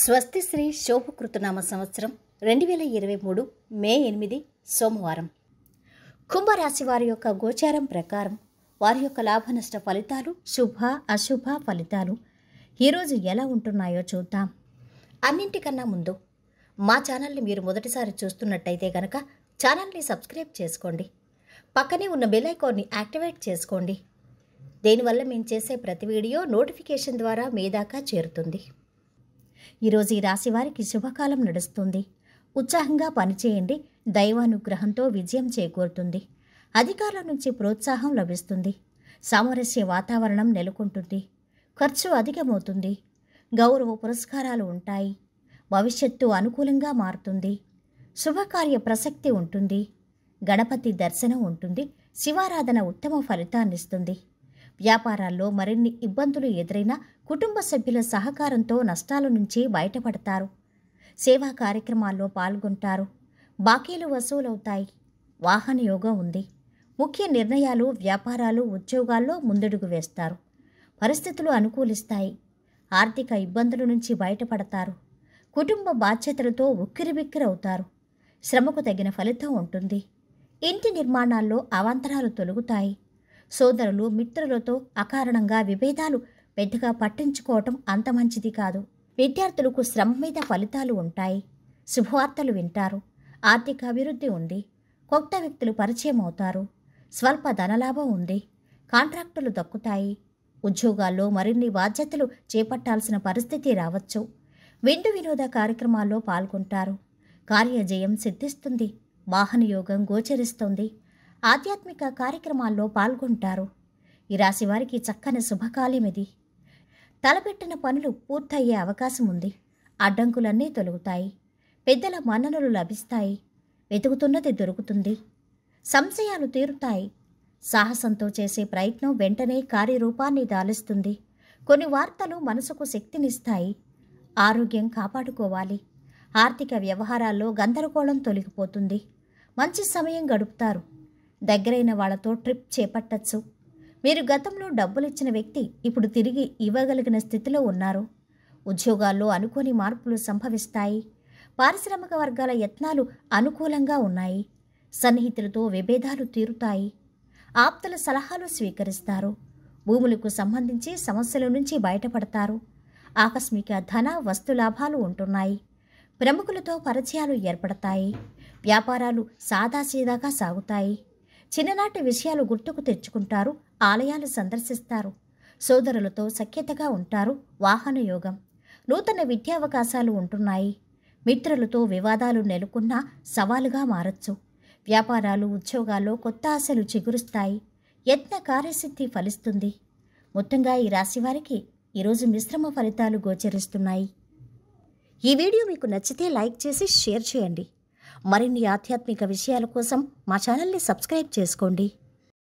స్వస్తి శ్రీ శోభకృతనామ సంవత్సరం రెండు వేల ఇరవై మూడు మే ఎనిమిది సోమవారం. కుంభరాశి వారి యొక్క గోచారం ప్రకారం వారి యొక్క లాభ నష్ట ఫలితాలు శుభ అశుభ ఫలితాలు ఈరోజు ఎలా ఉంటున్నాయో చూద్దాం. అన్నింటికన్నా ముందు మా ఛానల్ని మీరు మొదటిసారి చూస్తున్నట్టయితే కనుక ఛానల్ని సబ్స్క్రైబ్ చేసుకోండి. పక్కనే ఉన్న బెల్ ఐకాన్ని యాక్టివేట్ చేసుకోండి. దీనివల్ల మేము చేసే ప్రతి వీడియో నోటిఫికేషన్ ద్వారా మీ దాకా చేరుతుంది. ఈరోజు ఈ రాశి వారికి శుభకాలం నడుస్తుంది. ఉత్సాహంగా పనిచేయండి. దైవానుగ్రహంతో విజయం చేకూరుతుంది. అధికారుల నుంచి ప్రోత్సాహం లభిస్తుంది. సామరస్య వాతావరణం నెలకొంటుంది. ఖర్చు అధికమవుతుంది. గౌరవ పురస్కారాలు ఉంటాయి. భవిష్యత్తు అనుకూలంగా మారుతుంది. శుభకార్య ప్రసక్తి ఉంటుంది. గణపతి దర్శనం ఉంటుంది. శివారాధన ఉత్తమ ఫలితాన్నిస్తుంది. వ్యాపారాల్లో మరిన్ని ఇబ్బందులు ఎదురైనా కుటుంబ సభ్యుల సహకారంతో నష్టాల నుంచి బయటపడతారు. సేవా కార్యక్రమాల్లో పాల్గొంటారు. బాకీలు వసూలవుతాయి. వాహన యోగం ఉంది. ముఖ్య నిర్ణయాలు వ్యాపారాలు ఉద్యోగాల్లో ముందడుగు వేస్తారు. పరిస్థితులు అనుకూలిస్తాయి. ఆర్థిక ఇబ్బందుల నుంచి బయటపడతారు. కుటుంబ బాధ్యతలతో ఉక్కిరిబిక్కిరవుతారు శ్రమకు తగిన ఫలితం ఉంటుంది. ఇంటి నిర్మాణాల్లో అవాంతరాలు తొలగుతాయి. సోదరులు మిత్రులతో అకారణంగా విభేదాలు పెద్దగా పట్టించుకోవటం అంత మంచిది కాదు. విద్యార్థులకు శ్రమ మీద ఫలితాలు ఉంటాయి. శుభవార్తలు వింటారు. ఆర్థిక అభివృద్ధి ఉంది. కొత్త వ్యక్తులు పరిచయం అవుతారు. స్వల్ప ధనలాభం ఉంది. కాంట్రాక్టులు దక్కుతాయి. ఉద్యోగాల్లో మరిన్ని బాధ్యతలు చేపట్టాల్సిన పరిస్థితి రావచ్చు. విందు వినోద కార్యక్రమాల్లో పాల్గొంటారు. కార్యజయం సిద్ధిస్తుంది. వాహనయోగం గోచరిస్తుంది. ఆధ్యాత్మిక కార్యక్రమాల్లో పాల్గొంటారు. ఈ రాశి వారికి చక్కని శుభకాలం ఇది తలపెట్టిన పనులు పూర్తయ్యే అవకాశం ఉంది. అడ్డంకులన్నీ తొలగుతాయి. పెద్దల మన్ననలు లభిస్తాయి. వెతుకుతున్నది దొరుకుతుంది. సంశయాలు తీరుతాయి. సాహసంతో చేసే ప్రయత్నం వెంటనే కార్యరూపాన్ని దాలిస్తుంది. కొన్ని వార్తలు మనసుకు శక్తినిస్తాయి. ఆరోగ్యం కాపాడుకోవాలి. ఆర్థిక వ్యవహారాల్లో గందరగోళం తొలగిపోతుంది. మంచి సమయం గడుపుతారు. దగ్గరైన వాళ్ళతో ట్రిప్ చేపట్టచ్చు. మీరు గతంలో డబ్బులిచ్చిన వ్యక్తి ఇప్పుడు తిరిగి ఇవ్వగలిగిన స్థితిలో ఉన్నారు. ఉద్యోగాల్లో అనుకోని మార్పులు సంభవిస్తాయి. పారిశ్రామిక వర్గాల యత్నాలు అనుకూలంగా ఉన్నాయి. సన్నిహితులతో విభేదాలు తీరుతాయి. ఆప్తుల సలహాలు స్వీకరిస్తారు. భూములకు సంబంధించి సమస్యల నుంచి బయటపడతారు. ఆకస్మిక ధన వస్తు లాభాలు ఉంటున్నాయి. ప్రముఖులతో పరిచయాలు ఏర్పడతాయి. వ్యాపారాలు సాదాసీదాగా సాగుతాయి. చిన్ననాటి విషయాలు గుర్తుకు తెచ్చుకుంటారు ఆలయాలు సందర్శిస్తారు. సోదరులతో సఖ్యతగా ఉంటారు వాహన యోగం. నూతన విద్యావకాశాలు ఉంటున్నాయి. మిత్రులతో వివాదాలు నెలకొన్నా సవాలుగా మారచ్చు. వ్యాపారాలు ఉద్యోగాల్లో కొత్త ఆశలు చిగురుస్తాయి. యత్న కార్యసిద్ధి ఫలిస్తుంది. మొత్తంగా ఈ రాశివారికి ఈరోజు మిశ్రమ ఫలితాలు గోచరిస్తున్నాయి. ఈ వీడియో మీకు నచ్చితే లైక్ చేసి షేర్ చేయండి. మరిన్ని ఆధ్యాత్మిక విషయాల కోసం మా ఛానల్ని సబ్స్క్రైబ్ చేసుకోండి.